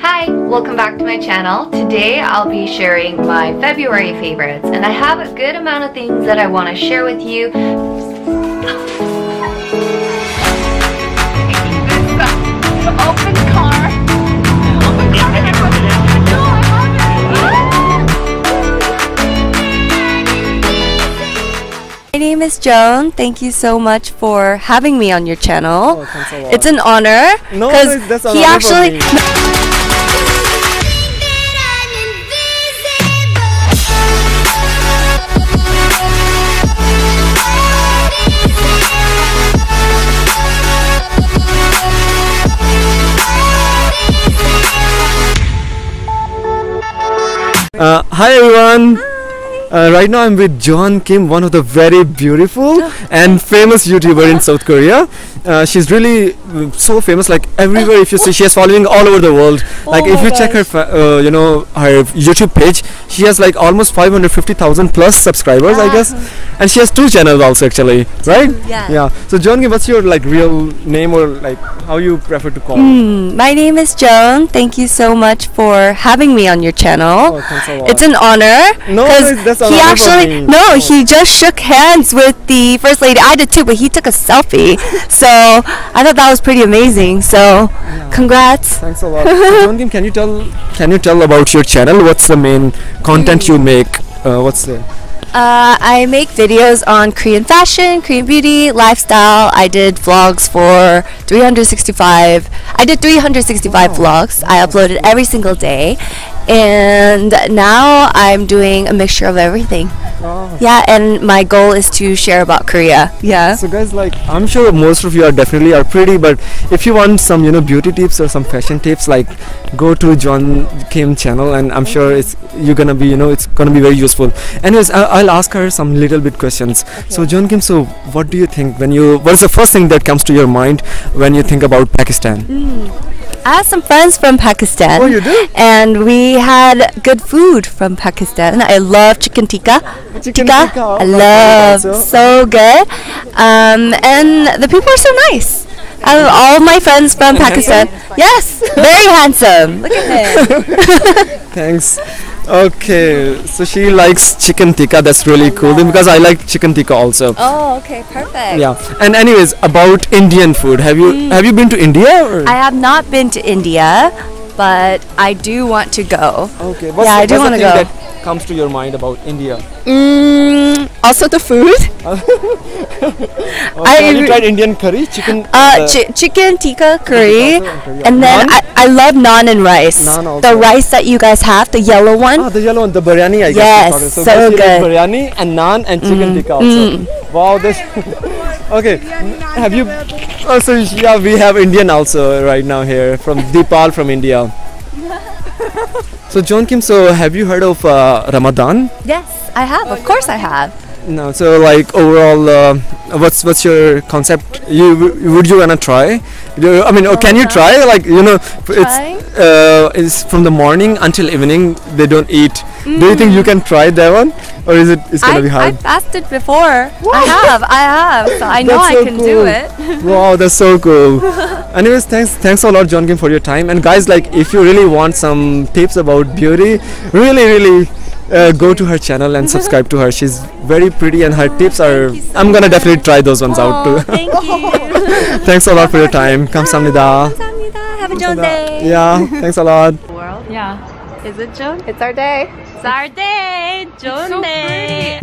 Hi, welcome back to my channel. Today I'll be sharing my February favorites and I have a good amount of things that I want to share with you. Open car. Open car. My name is Joan. Thank you so much for having me on your channel. Oh, thanks a lot. It's an honor. No, 'cause no, that's an he honor for actually Uh, hi everyone. Uh, right now I'm with Joan Kim, one of the very beautiful and famous YouTuber in South Korea. Uh, she's really so famous, like everywhere. If you see, she has following all over the world. Like Oh if you check her, uh, you know, her YouTube page, she has like almost 550,000 plus subscribers, I guess, and she has two channels also actually, right? yeah. Yeah. So Joan what's your like real name or like how you prefer to call? Mm, my name is Joan. Thank you so much for having me on your channel. Oh, thanks a lot. It's an honor. no that's he actually no, Oh. he just shook hands with the first lady. I did too, but he took a selfie. So I thought that was pretty amazing. So congrats. Thanks a lot. Can you tell can you tell about your channel? What's the main content you make? Uh, what's the Uh, I make videos on Korean fashion, Korean beauty, lifestyle. I did vlogs for 365. I did 365 vlogs. I uploaded every single day. And now I'm doing a mixture of everything. Oh. Yeah, and my goal is to share about Korea. Yeah. So guys, like I'm sure most of you are definitely are pretty, but if you want some you know beauty tips or some fashion tips, like go to Joan Kim channel, and I'm sure it's you're gonna be you know it's gonna be very useful. Anyways, I, I'll ask her some little bit questions. So Joan Kim, so what do you think when you what is the first thing that comes to your mind when you think about Pakistan? Hmm. I have some friends from Pakistan. Oh, you do? And we had good food from Pakistan. I love chicken tikka. Chicken tikka. tikka, oh, I God, love so good. Um, and the people are so nice. I have all my friends from Pakistan. Yes, very handsome. Look at him. Thanks. Okay, so she likes chicken tikka. That's really cool because I like chicken tikka also. Oh, okay, perfect. Yeah. And anyways, about Indian food, have you have you been to India? Or? I have not been to India, but I do want to go. Okay. Yeah, I do what's wanna thing go. that comes to your mind about India? Mm, also the food. Okay, I have you tried Indian curry, chicken? Uh, the- chi- chicken tikka curry, and curry, and then Naan? I, I love naan and rice. Naan The rice that you guys have, the yellow one. Ah, the yellow one, the biryani, I guess. Yes, talking. so like good. Mm. biryani and naan and chicken tikka also. Wow, this. okay, have you? Also, yeah, we have Indian also right now here from Deepal from India. So Joan Kim, so have you heard of uh, Ramadan? Yes, I have. Of course, I have. No, so like overall, uh, what's what's your concept? You would you wanna try? You- I mean, oh, can you try? Like you know, it's uh, it's from the morning until evening. They don't eat. Do you think you can try that one, or is it it's gonna I, be hard? I hard? fasted before. I have. I have. So I know I can cool. do it. wow, that's so cool. anyways thanks thanks a lot joan kim for your time. And guys like if you really want some tips about beauty really really uh, go to her channel and subscribe to her. She's very pretty and her tips are i'm gonna definitely try those ones out too. Oh, thanks a lot for your time. Kamsamnida kamsamnida have a john day. Yeah thanks a lot. World? Yeah. Is it john it's our day. It's our day. John day.